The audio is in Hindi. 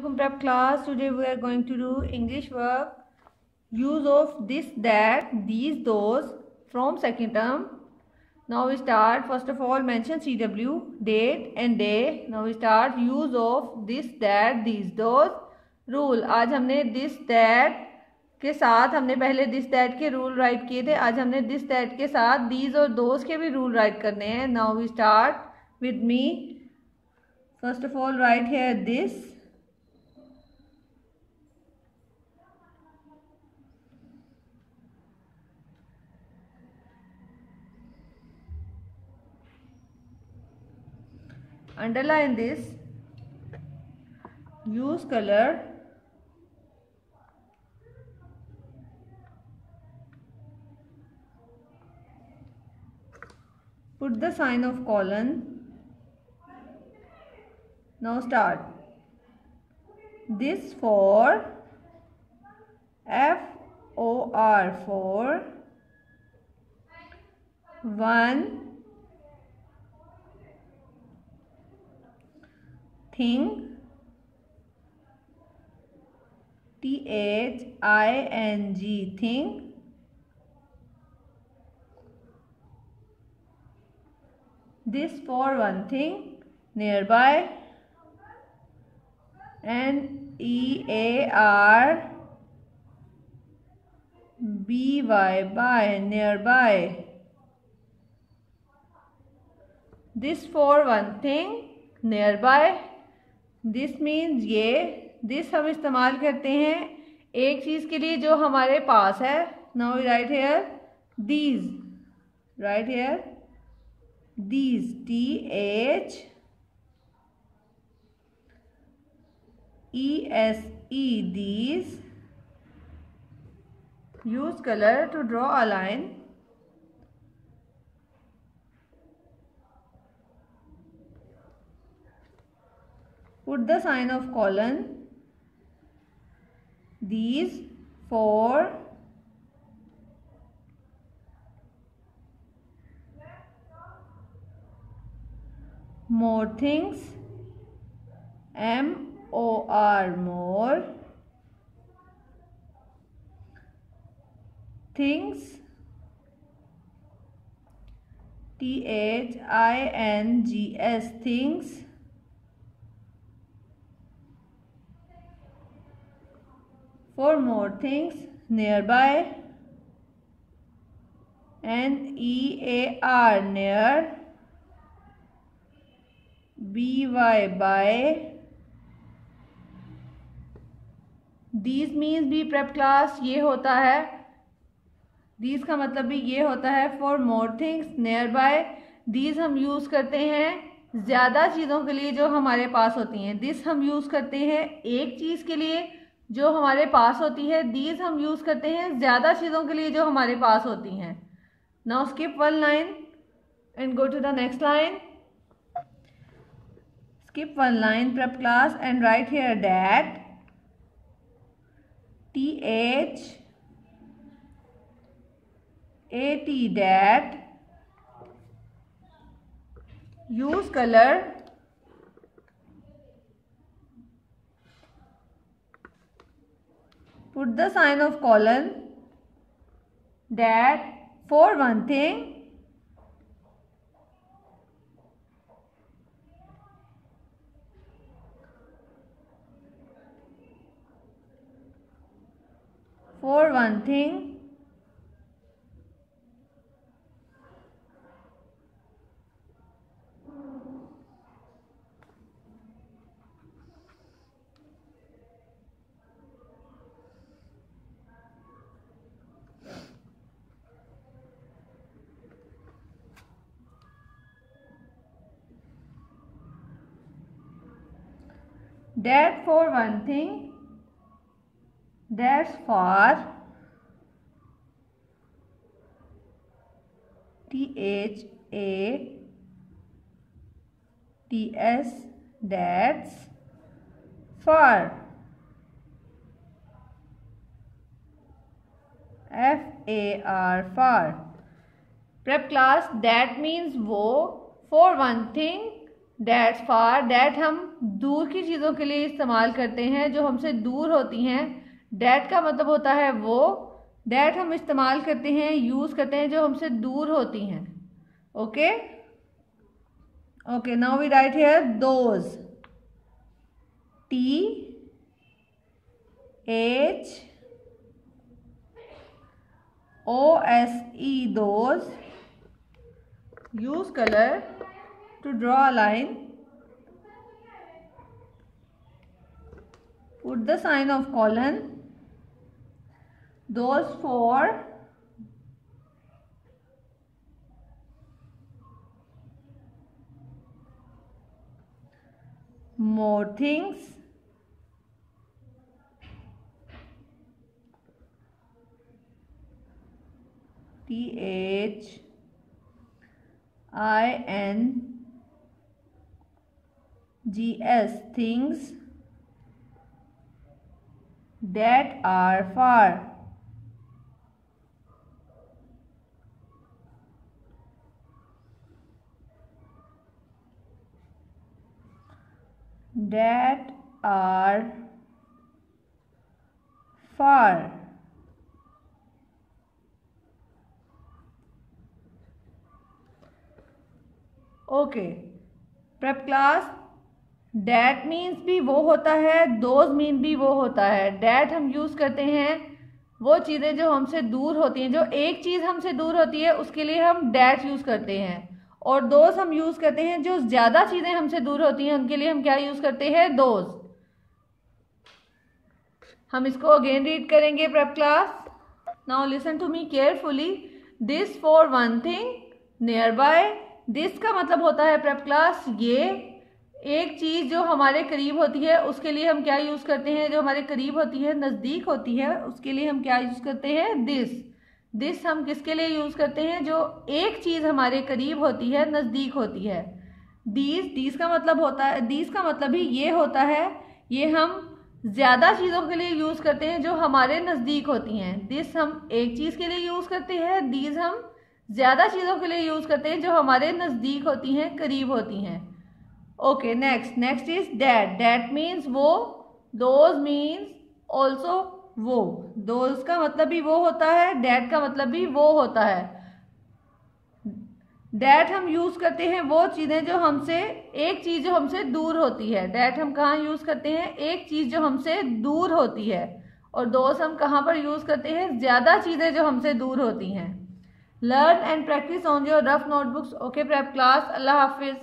वालेकुम prep class today we are going to do English work use of this that these those from second term now we start first of all mention C W date and day now we start use of this that these those rule आज हमने दिस दैट के साथ, हमने पहले दिस दैट के रूल राइट किए थे. आज हमने दिस दैट के साथ दीज और दोस्त के भी रूल राइट करने हैं. Now we start with me first of all write here this underline this. Use color. Put the sign of colon. Now start. This for f o r for one thing T H I N G thing this for one thing nearby N E A R B Y by nearby this for one thing nearby this means ये दिस हम इस्तेमाल करते हैं एक चीज़ के लिए जो हमारे पास है। Now write here these write here these T H E S E these use colour to draw a line put the sign of colon. These four. More things. M O R more. Things. T H I N G S. Things for more things nearby. N E A R, near. B Y by. These means be prep class ये होता है। दीज का मतलब भी ये होता है for more things nearby these हम यूज़ करते हैं ज़्यादा चीज़ों के लिए जो हमारे पास होती हैं। दिस हम यूज़ करते हैं एक चीज़ के लिए जो हमारे पास होती है दीज हम यूज़ करते हैं ज़्यादा चीज़ों के लिए जो हमारे पास होती हैं। Now skip one line and go to the next line skip one line, prep class and write here that t h a t that use color put the sign of colon that for one thing for one thing that for one thing. That's for T H A T S. That's for F A R for. Prep class that means वो for one thing that far that हम दूर की चीज़ों के लिए इस्तेमाल करते हैं, जो हमसे दूर होती हैं। डेट का मतलब होता है वो। डेट हम इस्तेमाल करते हैं यूज़ करते हैं, जो हमसे दूर होती हैं। Okay okay now we write here those T H O S E those use color. To draw a line. Put the sign of colon. Those four. More things. T H I N GS things that are far. that are far. Okay, prep class that means भी वो होता है दोज मीन भी वो होता है। डैट हम यूज़ करते हैं, वो चीज़ें जो हमसे दूर होती हैं, जो एक चीज़ हमसे दूर होती है, उसके लिए हम डैट यूज़ करते हैं। और दोज हम यूज़ करते हैं, जो ज़्यादा चीज़ें हमसे दूर होती हैं, उनके लिए हम क्या यूज़ करते हैं? दोज हम इसको अगेन रीड करेंगे prep class now listen to me carefully this for one thing nearby this का मतलब होता है प्रेप क्लास ये एक चीज़ जो हमारे करीब होती है, उसके लिए हम क्या यूज़ करते हैं? जो हमारे करीब होती है, नज़दीक होती है, उसके लिए हम क्या यूज़ करते हैं? दिस दिस हम किसके लिए यूज़ करते हैं? जो एक चीज़ हमारे करीब होती है, नज़दीक होती है. दीस दीस का मतलब होता है दीस का मतलब ही ये होता है, ये हम ज़्यादा चीज़ों के लिए यूज़ करते हैं, जो हमारे नज़दीक होती हैं. दिस हम एक चीज़ के लिए यूज़ करते हैं दीज हम ज़्यादा चीज़ों के लिए यूज़ करते हैं, जो हमारे नज़दीक होती हैं, करीब होती हैं. Okay next next is that that means वो दोज मीन्स ऑल्सो वो दोज का मतलब भी वो होता है डैट का मतलब भी वो होता है। डैट हम यूज़ करते हैं वो चीज़ें जो हमसे, एक चीज़ जो हमसे दूर होती है। डैट हम कहाँ यूज़ करते हैं? एक चीज़ जो हमसे दूर होती है। और दोस्त हम कहाँ पर यूज़ करते हैं? ज़्यादा चीज़ें जो हमसे दूर होती हैं। Learn and practice on your rough notebooks. Okay prep class Allah Hafiz.